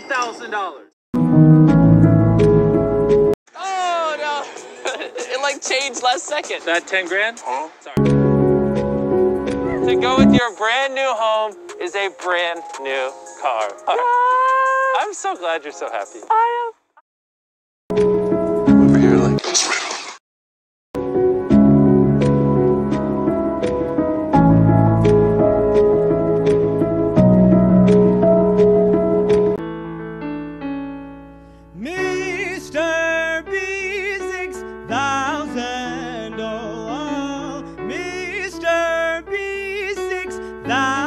$10,000. Oh, no. it like changed last second. That 10 grand? Huh? Sorry. To go with your brand new home is a brand new car. I'm so glad you're so happy. I am Mr. B6000, oh, oh, Mr. B6000.